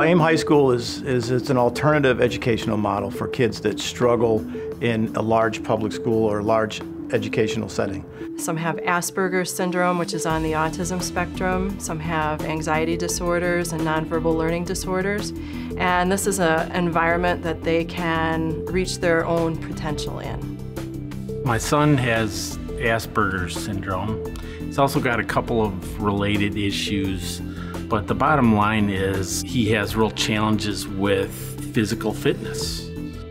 AIM High School is, is it's an alternative educational model for kids that struggle in a large public school or large educational setting. Some have Asperger's syndrome, which is on the autism spectrum. Some have anxiety disorders and nonverbal learning disorders. And this is an environment that they can reach their own potential in. My son has Asperger's syndrome. He's also got a couple of related issues, but the bottom line is he has real challenges with physical fitness.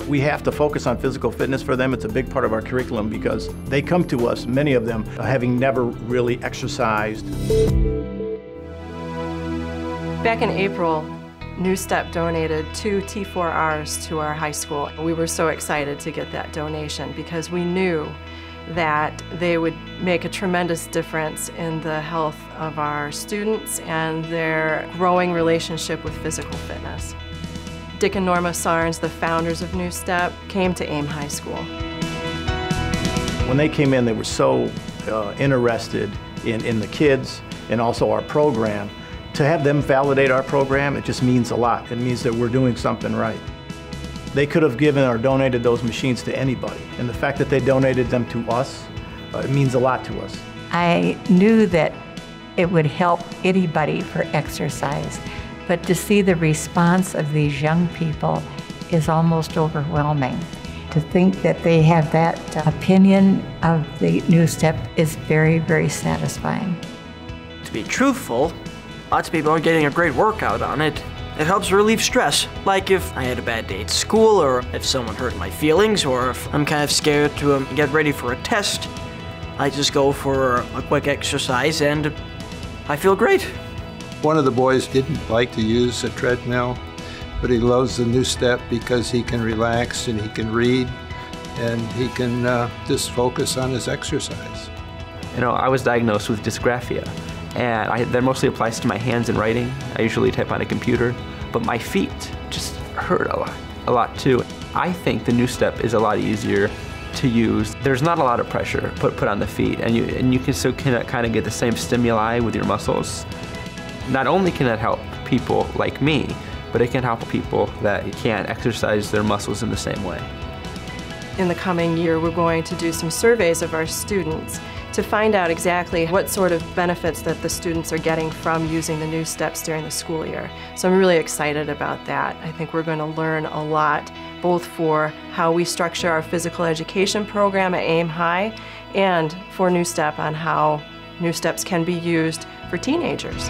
We have to focus on physical fitness for them. It's a big part of our curriculum because they come to us, many of them, having never really exercised. Back in April, NuStep donated two T4Rs to our high school. We were so excited to get that donation because we knew that they would make a tremendous difference in the health of our students and their growing relationship with physical fitness. Dick and Norma Sarns, the founders of NuStep, came to AIM High School. When they came in, they were so uh, interested in, in the kids and also our program. To have them validate our program, it just means a lot. It means that we're doing something right. They could have given or donated those machines to anybody, and the fact that they donated them to us, uh, it means a lot to us. I knew that it would help anybody for exercise. But to see the response of these young people is almost overwhelming. To think that they have that opinion of the NuStep is very, very satisfying. To be truthful, lots of people are getting a great workout on it. It helps relieve stress, like if I had a bad day at school, or if someone hurt my feelings, or if I'm kind of scared to um, get ready for a test. I just go for a quick exercise and I feel great. One of the boys didn't like to use a treadmill, but he loves the NuStep because he can relax and he can read and he can uh, just focus on his exercise. You know, I was diagnosed with dysgraphia, and I, that mostly applies to my hands and writing. I usually type on a computer, but my feet just hurt a lot, a lot too. I think the NuStep is a lot easier to use. There's not a lot of pressure put put on the feet, and you and you can still kind of get the same stimuli with your muscles. Not only can it help people like me, but it can help people that can't exercise their muscles in the same way. In the coming year, we're going to do some surveys of our students to find out exactly what sort of benefits that the students are getting from using the NuSteps during the school year. So I'm really excited about that. I think we're going to learn a lot, both for how we structure our physical education program at AIM High and for NuStep on how NuSteps can be used for teenagers.